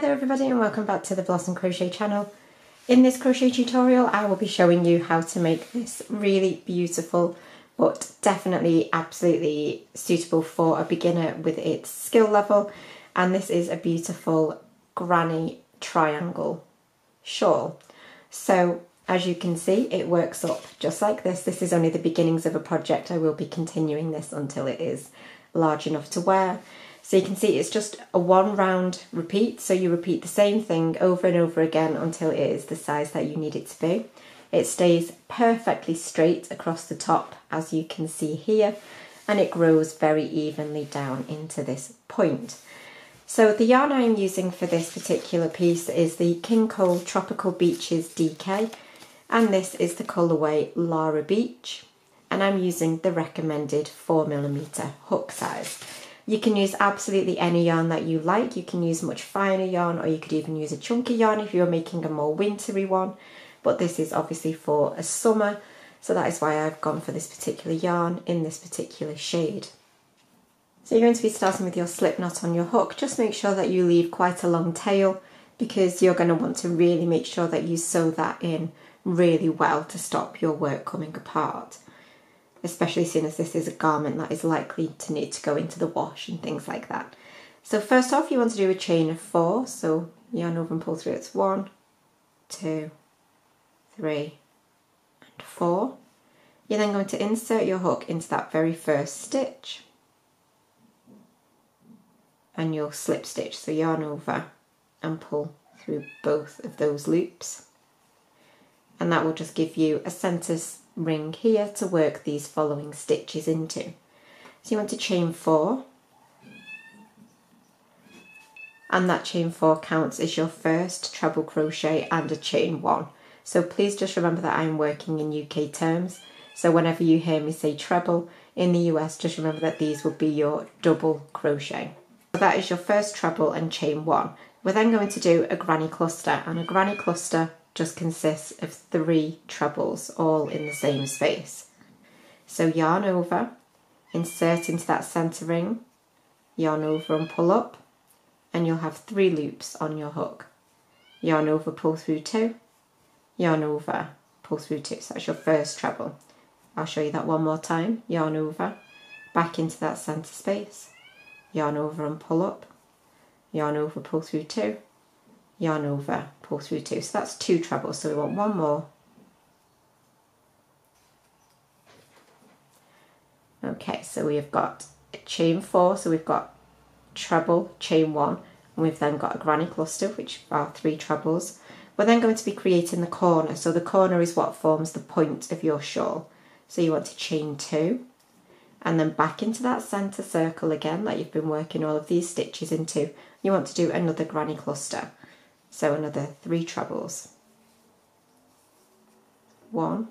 there everybody and welcome back to the Blossom Crochet channel. In this crochet tutorial I will be showing you how to make this really beautiful but definitely absolutely suitable for a beginner with its skill level and this is a beautiful granny triangle shawl. So as you can see it works up just like this. This is only the beginnings of a project. I will be continuing this until it is large enough to wear so you can see it's just a one round repeat. So you repeat the same thing over and over again until it is the size that you need it to be. It stays perfectly straight across the top as you can see here and it grows very evenly down into this point. So the yarn I'm using for this particular piece is the King Cole Tropical Beaches DK and this is the colourway Lara Beach and I'm using the recommended 4mm hook size. You can use absolutely any yarn that you like. You can use much finer yarn or you could even use a chunky yarn if you're making a more wintry one. But this is obviously for a summer. So that is why I've gone for this particular yarn in this particular shade. So you're going to be starting with your slip knot on your hook. Just make sure that you leave quite a long tail because you're going to want to really make sure that you sew that in really well to stop your work coming apart especially seeing as this is a garment that is likely to need to go into the wash and things like that. So first off you want to do a chain of four, so yarn over and pull through, it's one, two, three and four. You're then going to insert your hook into that very first stitch and you'll slip stitch, so yarn over and pull through both of those loops and that will just give you a centre ring here to work these following stitches into. So you want to chain four and that chain four counts as your first treble crochet and a chain one. So please just remember that I'm working in UK terms. So whenever you hear me say treble in the US, just remember that these will be your double crochet. So that is your first treble and chain one. We're then going to do a granny cluster and a granny cluster just consists of three trebles all in the same space. So yarn over, insert into that centre ring, yarn over and pull up, and you'll have three loops on your hook. Yarn over, pull through two, yarn over, pull through two. So that's your first treble. I'll show you that one more time. Yarn over, back into that centre space, yarn over and pull up, yarn over, pull through two, yarn over, pull through two. So that's two trebles, so we want one more. Okay, so we've got chain four, so we've got treble, chain one, and we've then got a granny cluster, which are three trebles. We're then going to be creating the corner, so the corner is what forms the point of your shawl. So you want to chain two, and then back into that centre circle again, like you've been working all of these stitches into. You want to do another granny cluster. So another three trebles. One,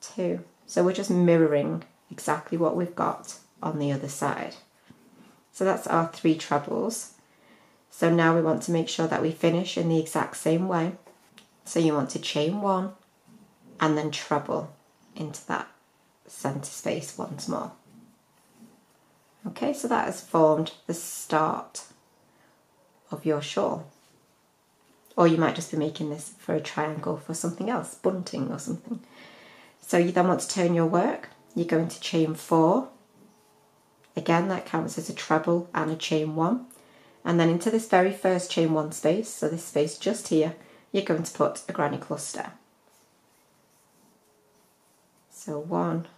two. So we're just mirroring exactly what we've got on the other side. So that's our three trebles. So now we want to make sure that we finish in the exact same way. So you want to chain one and then treble into that center space once more. Okay, so that has formed the start of your shawl. Or you might just be making this for a triangle for something else, bunting or something. So you then want to turn your work. You're going to chain four. Again, that counts as a treble and a chain one. And then into this very first chain one space, so this space just here, you're going to put a granny cluster. So one,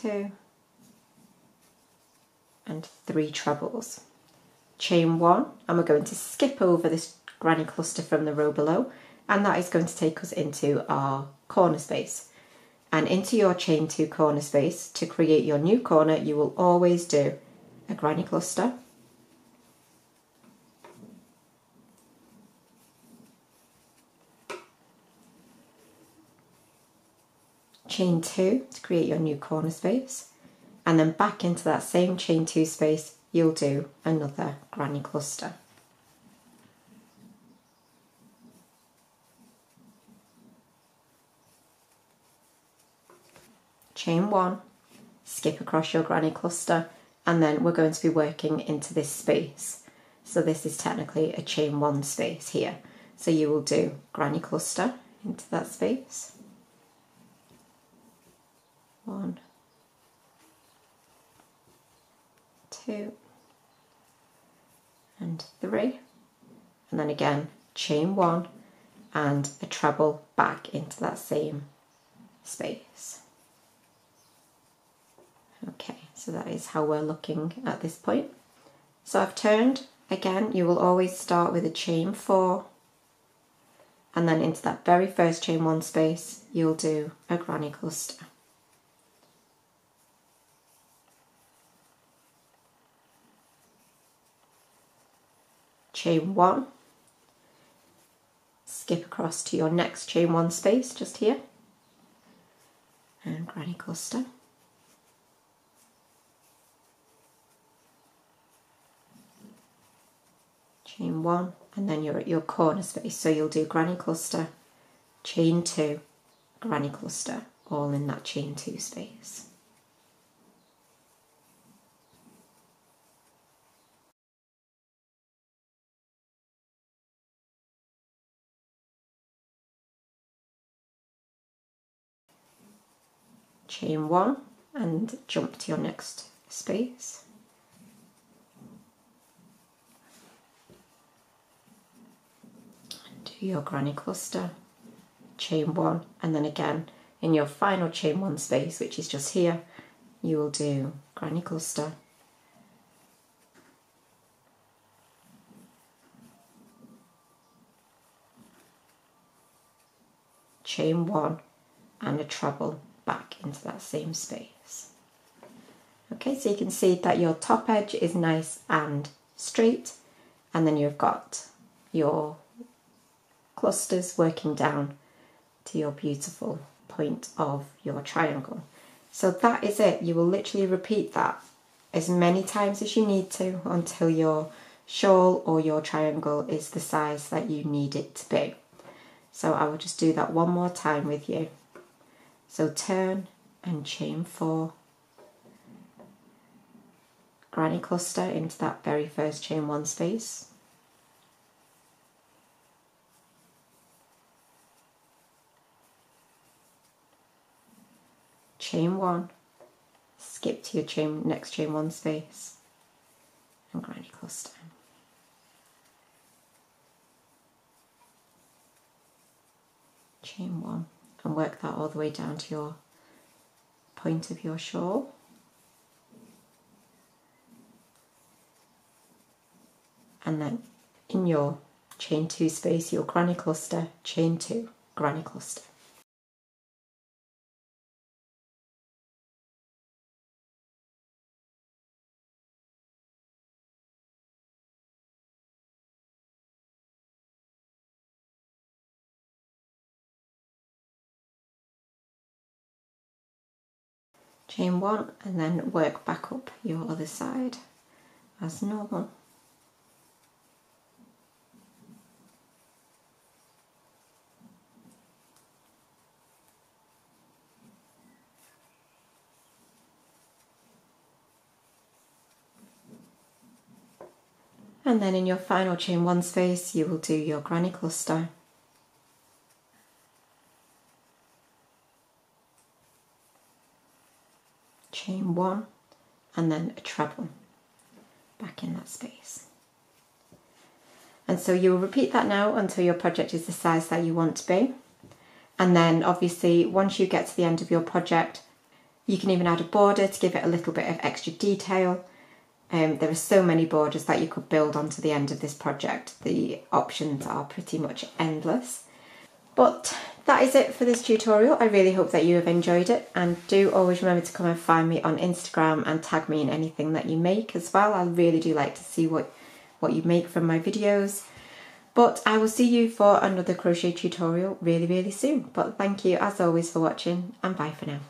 two, and three trebles. Chain one, and we're going to skip over this granny cluster from the row below, and that is going to take us into our corner space. And into your chain two corner space, to create your new corner, you will always do a granny cluster, chain two to create your new corner space and then back into that same chain two space you'll do another granny cluster. chain one, skip across your granny cluster, and then we're going to be working into this space. So this is technically a chain one space here. So you will do granny cluster into that space. One, two, and three. And then again, chain one and a treble back into that same space. Okay, so that is how we're looking at this point. So I've turned, again, you will always start with a chain four, and then into that very first chain one space, you'll do a granny cluster. Chain one, skip across to your next chain one space just here, and granny cluster. chain one and then you're at your corner space. So you'll do granny cluster chain two granny cluster all in that chain two space chain one and jump to your next space. Do your granny cluster, chain one, and then again in your final chain one space, which is just here, you will do granny cluster, chain one and a treble back into that same space. Okay, so you can see that your top edge is nice and straight and then you've got your clusters working down to your beautiful point of your triangle. So that is it. You will literally repeat that as many times as you need to until your shawl or your triangle is the size that you need it to be. So I will just do that one more time with you. So turn and chain four. Granny cluster into that very first chain one space. chain one, skip to your chain next chain one space and granny cluster. Chain one and work that all the way down to your point of your shawl. And then in your chain two space, your granny cluster, chain two, granny cluster. Chain one and then work back up your other side as normal. And then in your final chain one space, you will do your granny cluster chain one and then a treble back in that space. And so you will repeat that now until your project is the size that you want to be. And then obviously once you get to the end of your project, you can even add a border to give it a little bit of extra detail. Um, there are so many borders that you could build onto the end of this project. The options are pretty much endless. But that is it for this tutorial. I really hope that you have enjoyed it and do always remember to come and find me on Instagram and tag me in anything that you make as well. I really do like to see what, what you make from my videos. But I will see you for another crochet tutorial really, really soon. But thank you as always for watching and bye for now.